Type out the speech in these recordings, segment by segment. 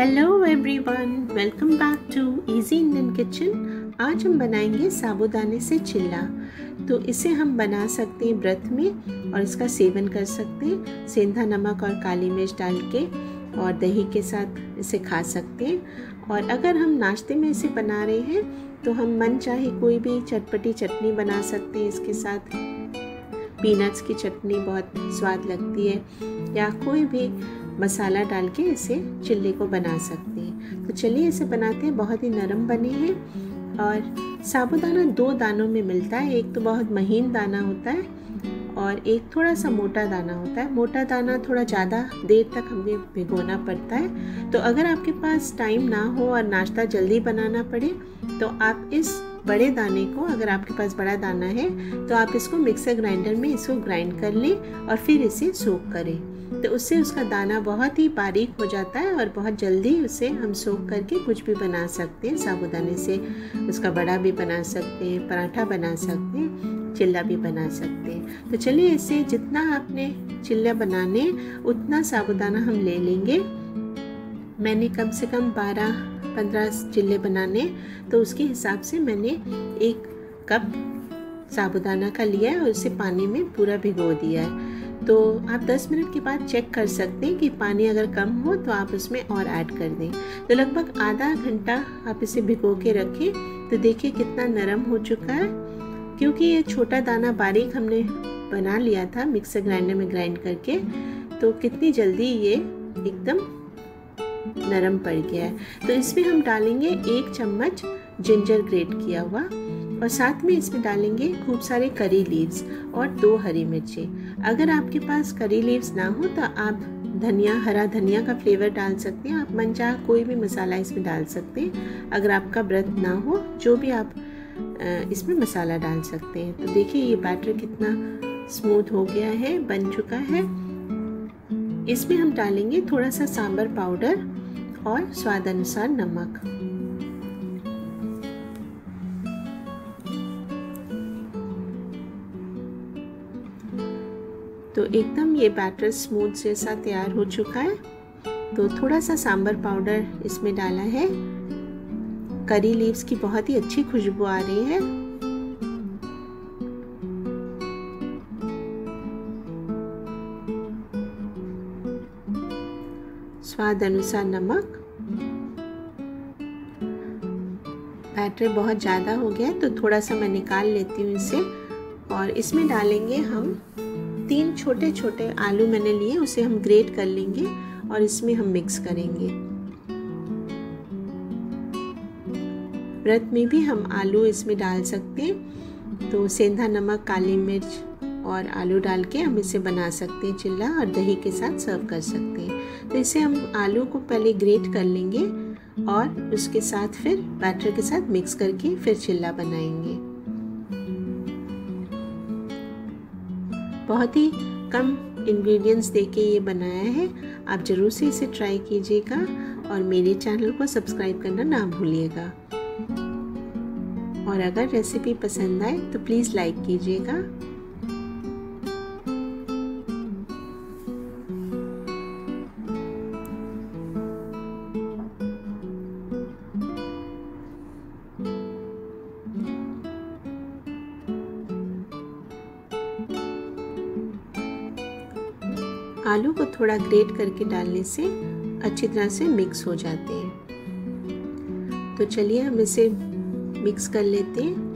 Hello everyone welcome back to easy Indian kitchen आज हम बनाएँगे साबुदाने से चिल्ला। तो इसे हम बना सकते हैं व्रत में और इसका सेवन कर सकते हैं। सेंधा, नमक और काली मिर्च डाल के और दही के साथ इसे खा सकते हैं। और अगर हम नाश्ते में इसे बना रहे हैं तो हम मन चाहे कोई भी चटपटी चटनी बना सकते हैं इसके साथ। पीनट्स की चटनी बहुत स्वाद लगती है, या कोई भी मसाला डाल के इसे चिल्ले को बना सकते हैं। तो चलिए इसे बनाते हैं, बहुत ही नरम बने हैं और साबुदाना दो दानों में मिलता है। एक तो बहुत महीन दाना होता है और एक थोड़ा सा मोटा दाना होता है। मोटा दाना थोड़ा ज़्यादा देर तक हमें भिगोना पड़ता है। तो अगर आपके पास टाइम ना हो और नाश्ता जल्दी बनाना पड़े तो आप इस बड़े दाने को, अगर आपके पास बड़ा दाना है तो आप इसको मिक्सर ग्राइंडर में इसको ग्राइंड कर लें और फिर इसे सोख करें। तो उससे उसका दाना बहुत ही बारीक हो जाता है और बहुत जल्दी उसे हम सोख करके कुछ भी बना सकते हैं, साबुदाने से उसका बड़ा भी बना सकते हैं, पराठा बना सकते हैं, चिल्ला भी बना सकते हैं। तो चलिए इसे जितना आपने चिल्ला बनाने, उतना साबुदाना हम ले लेंगे। मैंने कम से कम बारह पंद्रह चिल्ले बनाने तो उसके हिसाब से मैंने एक कप साबुदाना का लिया है और उसे पानी में पूरा भिगो दिया है। तो आप 10 मिनट के बाद चेक कर सकते हैं कि पानी अगर कम हो तो आप उसमें और ऐड कर दें। तो लगभग आधा घंटा आप इसे भिगो के रखें तो देखिए कितना नरम हो चुका है। क्योंकि ये छोटा दाना बारीक हमने बना लिया था मिक्सर ग्राइंडर में ग्राइंड करके तो कितनी जल्दी ये एकदम नरम पड़ गया है। तो इसमें हम डालेंगे एक चम्मच जिंजर ग्रेट किया हुआ और साथ में इसमें डालेंगे खूब सारे करी लीव्स और दो हरी मिर्ची। अगर आपके पास करी लीव्स ना हो तो आप धनिया, हरा धनिया का फ्लेवर डाल सकते हैं। आप मन चाह कोई भी मसाला इसमें डाल सकते हैं। अगर आपका व्रत ना हो, जो भी आप इसमें मसाला डाल सकते हैं। तो देखिए ये बैटर कितना स्मूथ हो गया है, बन चुका है। इसमें हम डालेंगे थोड़ा सा सांबर पाउडर और स्वाद अनुसार नमक। तो एकदम ये बैटर स्मूथ जैसा तैयार हो चुका है। तो थोड़ा सा सांबर पाउडर इसमें डाला है। करी लीव्स की बहुत ही अच्छी खुशबू आ रही है। स्वाद अनुसार नमक। बैटर बहुत ज़्यादा हो गया तो थोड़ा सा मैं निकाल लेती हूँ इसे। और इसमें डालेंगे हम तीन छोटे छोटे आलू मैंने लिए, उसे हम ग्रेट कर लेंगे और इसमें हम मिक्स करेंगे। व्रत में भी हम आलू इसमें डाल सकते हैं। तो सेंधा, नमक, काली मिर्च और आलू डाल के हम इसे बना सकते हैं, चिल्ला और दही के साथ सर्व कर सकते हैं। तो इसे हम आलू को पहले ग्रेट कर लेंगे और उसके साथ फिर बैटर के साथ मिक्स करके फिर चिल्ला बनाएँगे। बहुत ही कम इंग्रेडिएंट्स देके ये बनाया है। आप ज़रूर से इसे ट्राई कीजिएगा और मेरे चैनल को सब्सक्राइब करना ना भूलिएगा। और अगर रेसिपी पसंद आए तो प्लीज़ लाइक कीजिएगा। आलू को थोड़ा ग्रेट करके डालने से अच्छी तरह से मिक्स हो जाते हैं। तो चलिए हम इसे मिक्स कर लेते हैं।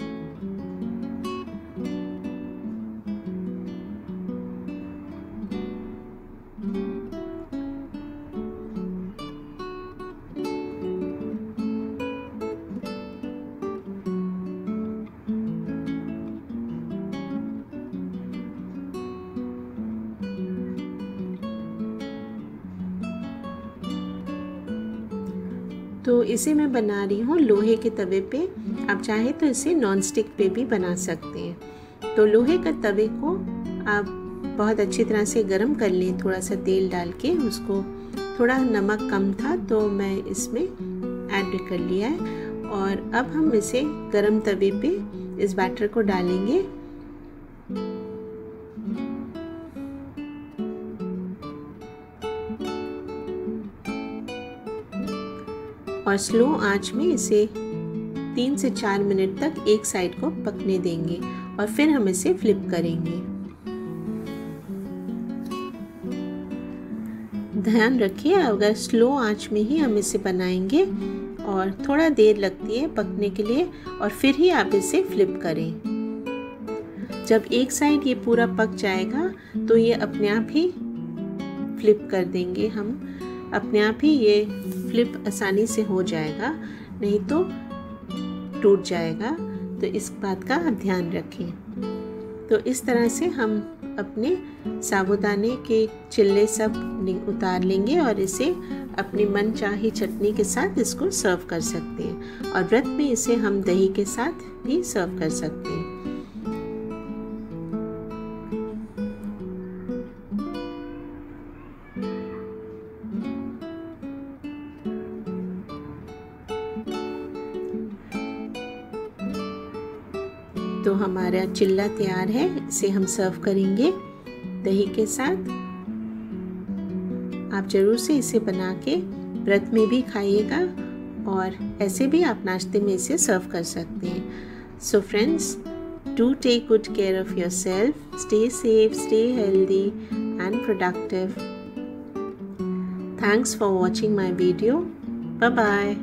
तो इसे मैं बना रही हूँ लोहे के तवे पे। आप चाहे तो इसे नॉन स्टिक पे भी बना सकते हैं। तो लोहे का तवे को आप बहुत अच्छी तरह से गर्म कर लें थोड़ा सा तेल डाल के, उसको थोड़ा नमक कम था तो मैं इसमें ऐड कर लिया है। और अब हम इसे गर्म तवे पे इस बैटर को डालेंगे। और स्लो आँच में इसे तीन से चार मिनट तक एक साइड को पकने देंगे और फिर हम इसे फ्लिप करेंगे। ध्यान रखिए, अगर स्लो आँच में ही हम इसे बनाएँगे और थोड़ा देर लगती है पकने के लिए और फिर ही आप इसे फ्लिप करें। जब एक साइड ये पूरा पक जाएगा तो ये अपने आप ही फ्लिप कर देंगे हम। अपने आप ही ये फ्लिप आसानी से हो जाएगा, नहीं तो टूट जाएगा। तो इस बात का आप ध्यान रखें। तो इस तरह से हम अपने साबुदाने के चिल्ले सब उतार लेंगे और इसे अपनी मन चाही चटनी के साथ इसको सर्व कर सकते हैं। और व्रत में इसे हम दही के साथ भी सर्व कर सकते हैं। तो हमारा चिल्ला तैयार है, इसे हम सर्व करेंगे दही के साथ। आप ज़रूर से इसे बना के व्रत में भी खाइएगा और ऐसे भी आप नाश्ते में इसे सर्व कर सकते हैं। So friends do take good care of yourself stay safe stay healthy and productive thanks for watching my video bye bye